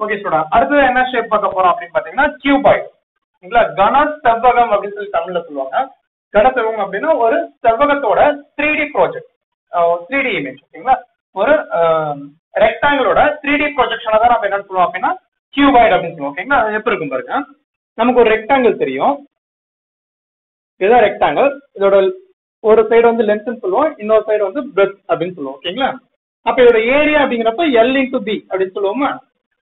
Okay student அடுத்தது என்ன shape பார்க்க போறோம் அப்படின்னு பாத்தீங்கன்னா கியூபாய்ட் சரிங்களா கன செவ்வகம் அப்படின்னு சொல்லி தமிழ்ல சொல்லுவாங்க. கன செவ்வகம் அப்படின்னா ஒரு செவ்வகத்தோட three D project three D image ஓகேங்களா ஒரு ரெக்டாங்கிளோட த்ரீ டி ப்ரொஜெக்ஷனை தான் நம்ம என்ன சொல்லுவோம் அப்படின்னா கியூபாய்டு அப்படின்னு சொல்லுவோம் ஓகேங்களா அது எப்படி இருக்கும் பாருங்க. நமக்கு ஒரு ரெக்டாங்கிள் தெரியும். இதுதான் ரெக்டாங்கிள் இதோட ஒரு சைடு வந்து லென்த்னு சொல்லுவோம். இன்னொரு சைடு வந்து பிரெத் அப்படின்னு சொல்லுவோம் ஓகேங்களா அப்ப இதோட ஏரியா அப்படிங்கிறப்ப எல் இன்டூ பி அப்படின்னு சொல்லுவோமா?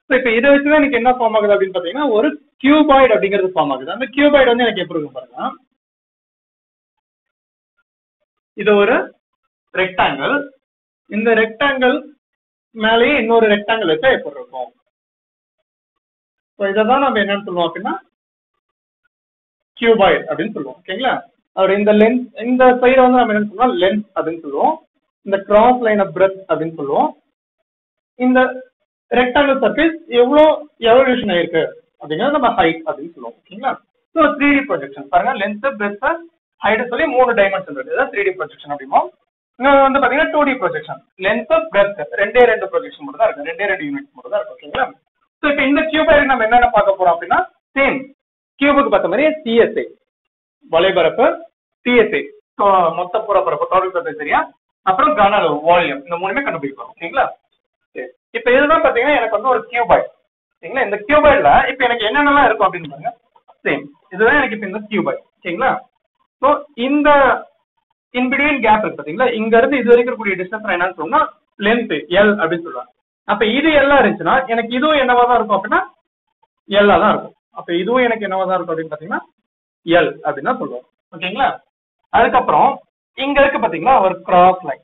ஸோ இப்போ இதை வச்சுதான் எனக்கு என்ன ஃபார்ம் ஆகுது அப்படின்னு பாத்தீங்கன்னா ஒரு கியூபாய்டு அப்படிங்கிறது ஃபார்ம் ஆகுது. அந்த கியூபாய்டு வந்து எனக்கு எப்படி இருக்கும் பாருங்க. இது ஒரு ரெக்டாங்கிள் இந்த ரெக்டாங்கிள் மேலேயே இன்னொரு ரெக்டாங்கிள் வச்சா எப்படி இருக்கும்? ஸோ இதை தான் நம்ம என்னன்னு சொல்லுவோம் அப்படின்னா கியூபாய்டு அப்படின்னு சொல்லுவோம். ஓகேங்களா? அப்படி இந்த லென்த் இந்த சைடை வந்து நம்ம என்ன சொல்லுவோம்? லென்த் அப்படின்னு சொல்லுவோம். இந்த கிராஸ் லைன் பிரெத் அப்படின்னு சொல்லுவோம். இந்த ரெக்டாங்கிள் சர்ஃபேஸ் எவ்வளோ எவல்யூஷன் ஆயிருக்கு? அப்படிங்கிறது நம்ம ஹைட் அப்படின்னு சொல்லுவோம். ஓகேங்களா? ஸோ த்ரீ டி ப்ரொஜெக்ஷன் பாருங்க லென்த் பிரெத் ஹைட் சொல்லி மூணு டைமென்ஷன் இருக்கு இதான் த்ரீ டி ப்ரொஜெக்ஷன் அப்படிமோ. இங்க வந்து பாத்தீங்கன்னா two D projection length breadth ரெண்டே ரெண்டு ப்ரொஜெக்ஷன் மட்டும் தான் இருக்கு ரெண்டே ரெண்டு யூனிட் மட்டும் தான் இருக்கு ஓகேங்களா? ஸோ இப்போ இந்த கியூபாய்டு நம்ம என்னென்ன பார்க்க போறோம் அப்படின்னா சேம் கியூபுக்கு பார்த்த மாதிரி சிஎஸ்ஐ வலைபரப்பு சிஎஸ்ஐ மொத்த புறப்பரப்பு டோட்டல் சர்ஃபேஸ் சரியா அப்புறம் கன அளவு வால்யூம் இந்த மூணுமே கண்டுபிடிப்போம் ஓகேங்களா? இப்போ இதுதான் பாத்தீங்கன்னா எனக்கு வந்து ஒரு கியூபாய்ட் சரிங்களா? இந்த கியூபாய்ட்ல இப்போ எனக்கு என்னென்னலாம் இருக்கும் அப்படின்னு பாருங்க. சேம் இதுதான் எனக்கு இப்போ இந்த கியூபாய்ட் ஓகேங்களா ஸோ இந்த இன்பிடியன் கேப் இருக்கு பாத்தீங்களா? இங்க இருந்து இது வரைக்கும் இருக்கக்கூடிய டிஸ்டன்ஸ் என்னன்னு சொன்னா லென்த் எல் அப்படின்னு சொல்லுவாங்க. அப்ப இது எல்லாம் இருந்துச்சுன்னா எனக்கு இதுவும் என்னவா தான் இருக்கும் அப்படின்னா எல்லா தான் இருக்கும். அப்ப இதுவும் எனக்கு என்னவா தான் இருக்கும் அப்படின்னு பாத்தீங்கன்னா எல் அப்படின்னு தான் சொல்லுவோம். ஓகேங்களா? அதுக்கப்புறம் இங்க இருக்கு பாத்தீங்களா ஒரு கிராஸ் லைன்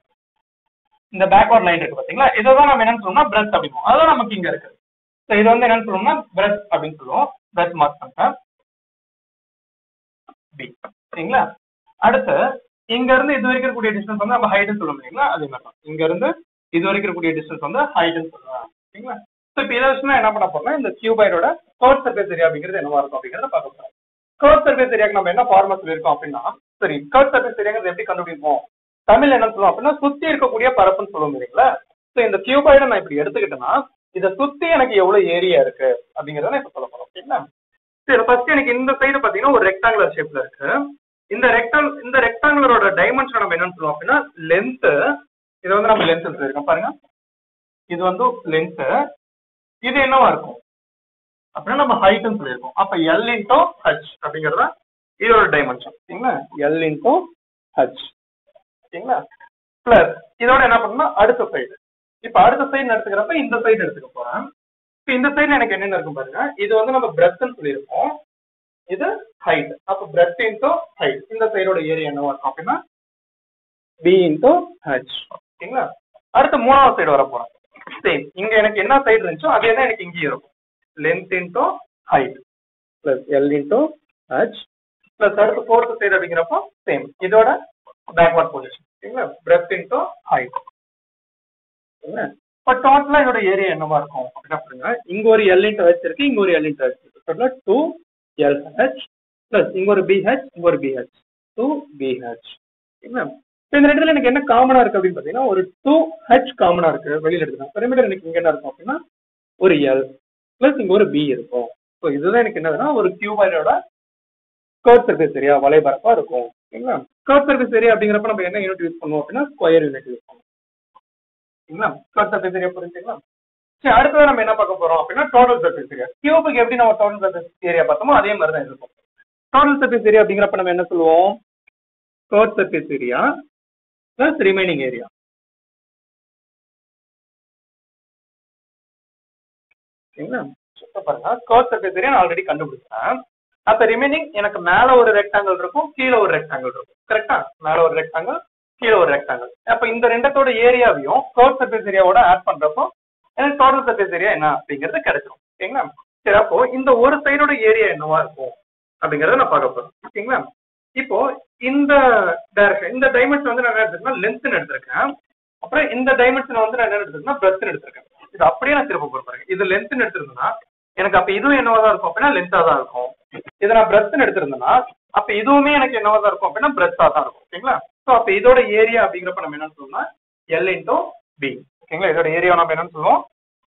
இந்த பேக்வர்ட் லைன் இருக்கு பாத்தீங்களா? இதை தான் நம்ம என்னன்னு சொன்னோம்னா பிரெத் அப்படிமோ அதுதான் நமக்கு இங்க இருக்கு. ஸோ இது வந்து என்னன்னு சொல்லுவோம்னா பிரெத் அப்படின்னு சொல்லுவோம். பிரெத் மார்க் பண்ணிட்டேன் பி சரிங்களா? அடுத்து இங்க இருந்து இது வரைக்கும் கூடிய டிஸ்டன்ஸ் வந்து நம்ம ஹைட்னு சொல்லுவோம் இல்லைங்களா? அதே மாதிரி தான் இங்க இருந்து இது வரைக்கும் கூடிய டிஸ்டன்ஸ் வந்து ஹைட்னு சொல்லுவாங்க சரிங்களா? ஸோ இப்போ இதை வச்சுனா என்ன பண்ண போறோம்னா இந்த கியூபாய்டோட கோர்ட் சர்ஃபேஸ் ஏரியா அப்படிங்கிறது என்னவா இருக்கும் அப்படிங்கிறத பார்க்க போறோம் கோர்ட் சர்ஃபேஸ் ஏரியாக்கு நம்ம என்ன ஃபார்மஸ் இருக்கோம் அப்படின்னா சரி கோர்ட் சர்ஃபேஸ் ஏரியாங்கிறது எப்படி கண்டுபிடிப்போம்? தமிழ் என்ன சொல்லுவோம் அப்படின்னா சுத்தி இருக்கக்கூடிய பரப்புன்னு சொல்லுவோம் இல்லைங்களா? ஸோ இந்த கியூபாய்டை நான் இப்படி எடுத்துக்கிட்டேன்னா இதை சுத்தி எனக்கு எவ்வளவு ஏரியா இருக்கு அப்படிங்கறத நான் இப்ப சொல்ல போறோம். ஓகேங்களா சரி ஃபர்ஸ்ட் எனக்கு இந்த சைடு பாத்தீங்கன்னா ஒரு ரெக்டாங்குலர் ஷேப்ல இருக்கு. இந்த ரெக்டாங் இந்த ரெக்டாங்குலரோட டைமென்ஷன் நம்ம என்னன்னு சொல்லுவோம் அப்படின்னா லென்த் இது வந்து நம்ம லென்த் எடுத்துருக்கோம் பாருங்க. இது வந்து லென்த் இது என்னவா இருக்கும்? அப்படின்னா நம்ம ஹைட்னு சொல்லியிருக்கோம். அப்ப எல் இன்டோ ஹச் அப்படிங்கறத இதோட டைமென்ஷன் சரிங்களா? எல் இன்டோ ஹச் சரிங்களா? பிளஸ் இதோட என்ன பண்ணணும் அடுத்த சைடு இப்ப அடுத்த சைடு எடுத்துக்கிறப்ப இந்த சைடு எடுத்துக்க போறேன். இப்ப இந்த சைடு எனக்கு என்னென்ன இருக்கும் பாருங்க. இது வந்து நம்ம பிரெத்னு சொல்லியிருக்கோம். இது ஹைட் அப்ப பிரெத் இன்டோ ஹைட் இந்த சைடோட ஏரியா என்னவா இருக்கும் அப்படின்னா பி இன்டோ ஹச் ஓகேங்களா அடுத்து மூணாவது சைடு வர போறோம். சேம் இங்க எனக்கு என்ன சைடு இருந்துச்சோ அதே தான் எனக்கு இங்கேயும் இருக்கும். Length into height plus L into H plus அடுத்து ஃபோர்த் சைடு அப்படிங்கிறப்போ சேம் இதோட பேக்வர்ட் பொசிஷன் ஓகேங்களா பிரெத் இன்டோ ஹைட் இப்போ டோட்டலா இதோட ஏரியா என்னவா இருக்கும்? அப்படின்னா பாருங்க இங்க ஒரு எல் இன்ட்டு ஹெச் இருக்கு இங்க ஒரு எல் இன்ட்டு ஹெச் இருக்கு. டோட்டலா டூ எல் ஹெச் பிளஸ் இங்க ஒரு பிஹெச் இங்க ஒரு பிஹெச் டூ பிஹெச் சரிங்களா? இப்போ இந்த ரெண்டுல எனக்கு என்ன காமனா இருக்கு அப்படின்னு பாத்தீங்கன்னா ஒரு டூ ஹெச் காமனா இருக்கு. வெளியில எடுத்துக்கலாம் பெருமிடர் எனக்கு இங்க என்ன இருக்கும் அப்படின்னா ஒரு எல் பிளஸ் இங்க ஒரு பி இருக்கும். ஸோ இதுதான் எனக்கு என்னதுன்னா ஒரு கியூபாய்டோட கர்வ் சர்ஃபேஸ் சரியா? வலைபரப்பா இருக்கும். சரிங்களா? கர்வ் சர்ஃபேஸ் ஏரியா அப்படிங்கிறப்ப நம்ம என்ன யூனிட் யூஸ் பண்ணுவோம் அப்படின்னா ஸ்கொயர் யூனிட் யூஸ் பண்ணுவோம். சரிங்களா? கர்வ் சர்ஃபேஸ் ஏரியா புரிஞ்சுங்களா சரி அடுத்தது நம்ம என்ன பார்க்க போறோம் அப்படின்னா டோட்டல் சர்ஃபேஸ் ஏரியா கியூபுக்கு எப்படி நம்ம டோட்டல் சர்ஃபேஸ் ஏரியா பார்த்தோமோ அதே மாதிரி தான் இருக்கும் டோட்டல் சர்ஃபேஸ் ஏரியா அப்படிங்கிறப்ப நம்ம என்ன சொல்லுவோம்? Curve surface area plus remaining area சரிங்களா? சுத்த பாருங்க. கர்வ் சர்ஃபேஸ் ஏரியா நான் ஆல்ரெடி கண்டுபிடிச்சேன். அப்ப ரிமைனிங் எனக்கு மேல ஒரு ரெக்டாங்கிள் இருக்கும் கீழே ஒரு ரெக்டாங்கிள் இருக்கும். கரெக்டா மேல ஒரு ரெக்டாங்கிள் கீழே ஒரு ரெக்டாங்கிள் அப்ப இந்த ரெண்டத்தோட ஏரியாவையும் கர்வ் சர்ஃபேஸ் ஏரியாவோட ஆட் பண்றப்போ எனக்கு டோட்டல் சர்ஃபேஸ் ஏரியா என்ன அப்படிங்கிறது கிடைச்சிடும் ஓகேங்களா சரி அப்போ இந்த ஒரு சைடோட ஏரியா என்னவா இருக்கும்? அப்படிங்கறத நான் பார்க்க போறேன் ஓகேங்களா இப்போ இந்த டைரக்ஷன் இந்த டைமென்ஷன் வந்து நான் என்ன எடுத்திருக்கேன் லென்த்னு எடுத்திருக்கேன். அப்புறம் இந்த டைமென்ஷன் வந்து நான் என்ன எடுத்திருக்கேன் பிரெத்னு எடுத்திருக்கேன். இது அப்படியே நான் திரும்ப போறேன் இது லென்த்னு எடுத்திருந்தேன்னா எனக்கு அப்ப இதுவும் என்னவா தான் இருக்கும் அப்படின்னா லென்த்தா தான் இருக்கும். இதை நான் பிரெத்னு எடுத்திருந்தேன்னா அப்ப இதுவுமே எனக்கு என்னவா தான் இருக்கும் அப்படின்னா பிரெத்தா தான் இருக்கும். ஓகேங்களா? ஸோ அப்ப இதோட ஏரியா அப்படிங்கிறப்ப நம்ம என்னன்னு சொல்லணும்னா எல் இன்டோ பி ஓகேங்களா? இதோட ஏரியா நம்ம என்னன்னு சொல்லுவோம்?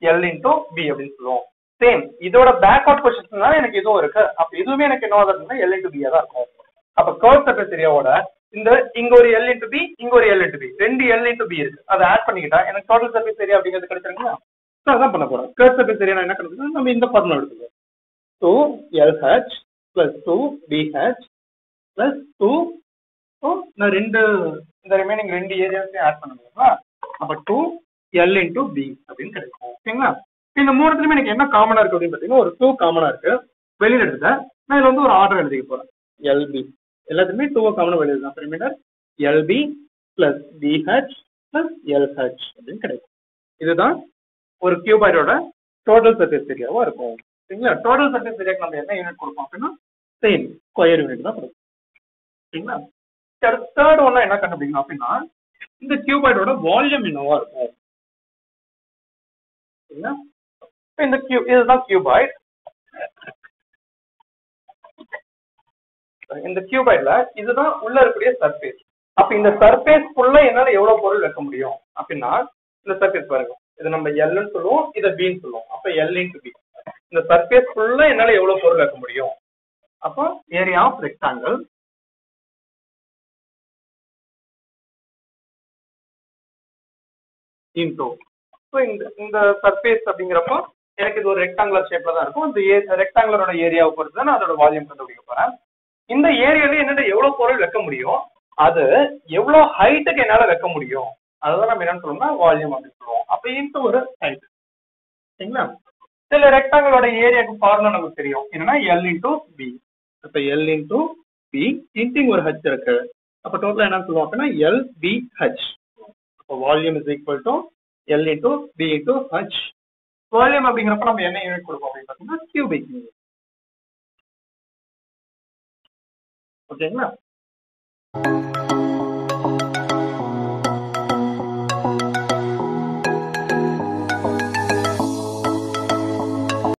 எல் இன்டோ பி அப்படின்னு சொல்லுவோம். சேம் இதோட பேக் அவுட் கொஸ்டின்ஸ்னால எனக்கு இதுவும் இருக்கு. அப்ப இதுவுமே எனக்கு என்னவா தான் இருக்குன்னா எல் இன்டோ பியா தான் இருக்கும். அப்ப கர்வ் சர்ஃபேஸ் ஏரியாவோட இந்த இங்க ஒரு எல் இன்டு பி இங்க ஒரு எல் இன்டு பி ரெண்டு எல் இன்டு பி இருக்கு. அதை ஆட் பண்ணிக்கிட்டா எனக்கு டோட்டல் சர்ஃபேஸ் ஏரியா அப்படிங்கிறது கிடைச்சிருங்களா ஸோ அதான் பண்ண போறோம். கர்வ் சர்ஃபேஸ் ஏரியா என்ன கிடைச்சது நம்ம இந்த ஃபார்முலா எடுத்துக்கோ two LH plus two BH plus two so நான் ரெண்டு இந்த ரிமைனிங் ரெண்டு ஏரியாஸையும் ஆட் பண்ண முடியுங்களா அப்போ டூ எல் இன்டூ பி அப்படின்னு கிடைக்கும் ஓகேங்களா இந்த மூணுத்துலையுமே எனக்கு என்ன காமனாக இருக்குது அப்படின்னு பார்த்தீங்கன்னா ஒரு டூ காமனாக இருக்குது வெளியில் எடுத்துட்டேன் நான் இதில் வந்து ஒரு ஆர்டர் எழுதிக்க போகிறேன் எல்பி எல்லாத்துக்குமே டூவை காமனாக வெளியில் தான். Reminder LB plus BH plus LH அப்படின்னு கிடைக்கும். இதுதான் ஒரு கியூபாய்டோட டோட்டல் சர்ஃபேஸ் ஏரியாவாக இருக்கும். சரிங்களா? டோட்டல் சர்ஃபேஸ் ஏரியாக்கு நம்ம என்ன யூனிட் கொடுப்போம் அப்படின்னா சேம் ஸ்கொயர் யூனிட் தான் கொடுப்போம். சரிங்களா? தேர்ட் ஒன்னா என்ன கண்டுபிடிக்கணும் அப்படின்னா இந்த கியூபாய்டோட வால்யூம் என்னவா இருக்கும்? சரிங்களா? இந்த கியூ இதுதான் கியூபாய்ட் இந்த கியூபாய்ட்ல இதுதான் உள்ள இருக்கக்கூடிய சர்ஃபேஸ் அப்ப இந்த சர்ஃபேஸ் ஃபுல்ல என்னால எவ்வளவு பொருள் வைக்க முடியும்? அப்படின்னா இந்த சர்ஃபேஸ் பாருங்க. இது நம்ம எல்னு சொல்லுவோம் இதை பின்னு சொல்லுவோம். அப்ப எல் இன்டு பி இந்த சர்ஃபேஸ் ஃபுல்லா என்னால எவ்வளவு பொருள் வைக்க முடியும்? அப்போ area of rectangle into so இந்த இந்த சர்ஃபேஸ் அப்படிங்கிறப்போ எனக்கு இது ஒரு ரெக்டாங்குலர் ஷேப்ல தான் இருக்கும். இந்த ரெக்டாங்குலரோட ஏரியாவை பொறுத்து தான் நான் அதோட வால்யூம் கண்டுபிடிக்க போறேன். இந்த ஏரியால என்னென்ன எவ்வளவு பொருள் வைக்க முடியும்? அது எவ்வளவு ஹைட்டுக்கு என்னால வைக்க முடியும்? அதுதான் நம்ம என்னன்னு சொல்லணும்னா வால்யூம் அப்படின்னு சொல்லுவோம். அப்ப இன்ட்டு ஒரு ஹைட் சரிங்களா? இதுல ரெக்டாங்கிளோட ஏரியாக்கு ஃபார்முலா நமக்கு தெரியும். என்னன்னா எல் இன்டூ பி அப்ப எல் இன்டூ பி இன்டிங் ஒரு ஹச் இருக்கு. அப்ப டோட்டலா என்ன சொல்லுவோம் அப்படின்னா எல் பி ஹச் அப்போ volume is equal to L into B into H volume அப்படிங்கிறப்ப நம்ம என்ன யூனிட் கொடுப்போம் அப்படின்னு பார்த்தீங்கன்னா கியூபிக் யூனிட் ஓகேங்களா